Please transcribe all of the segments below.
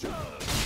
Blood.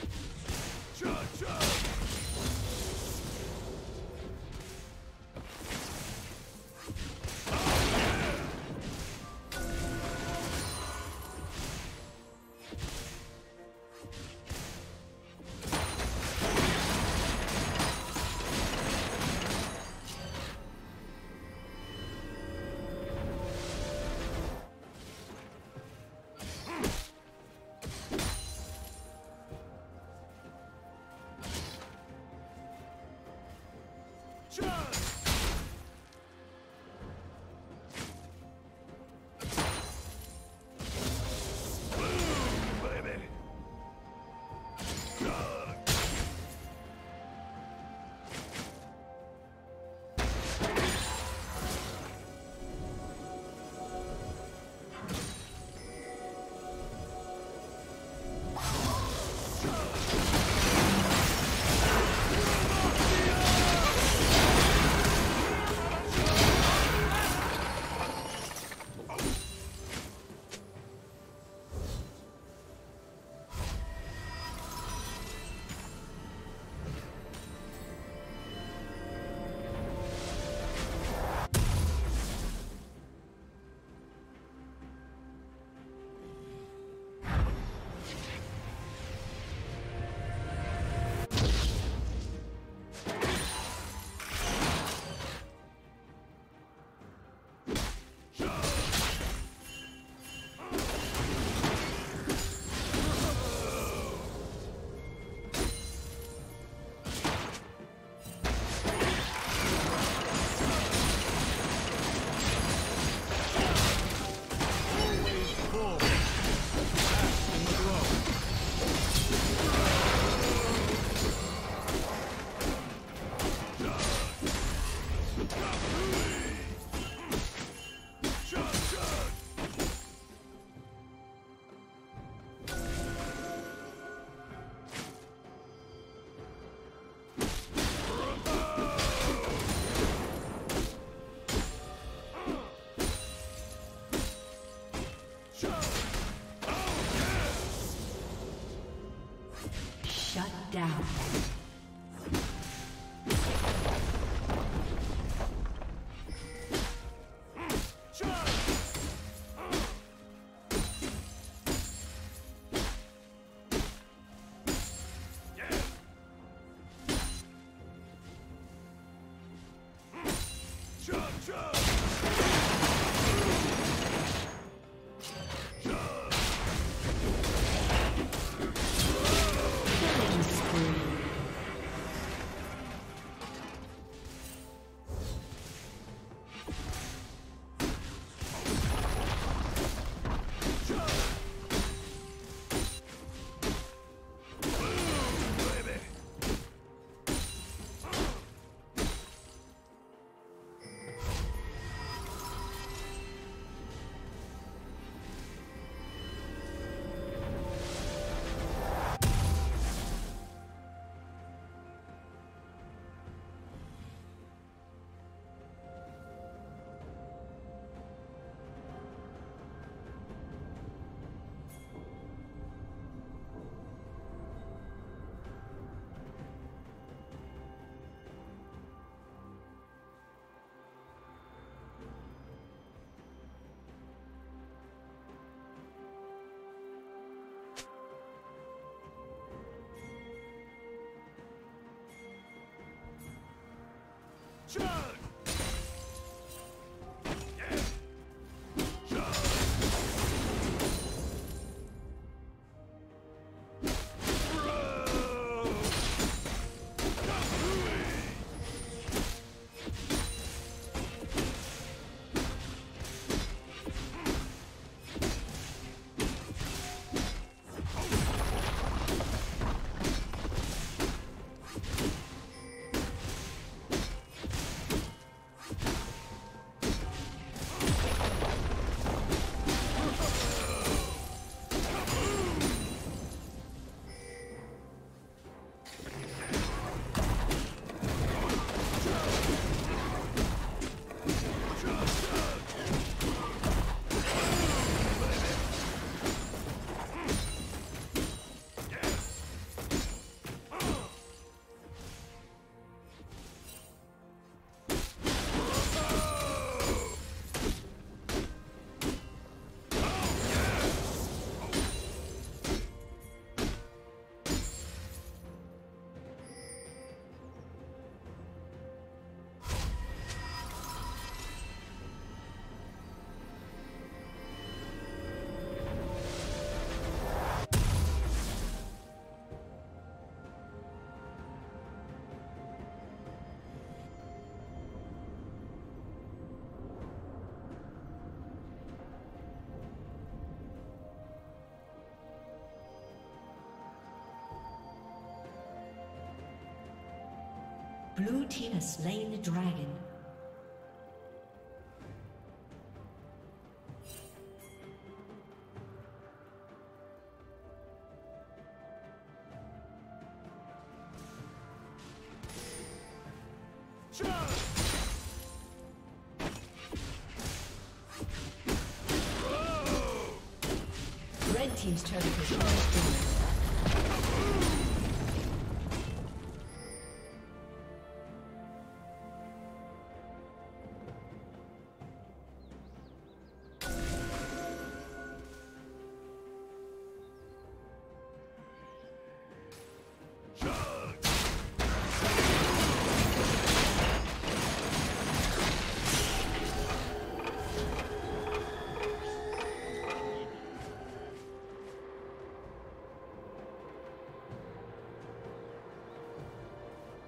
Down. Chug chug! Charge! Blue team has slain the dragon. Red team's turret has been.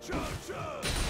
Churches!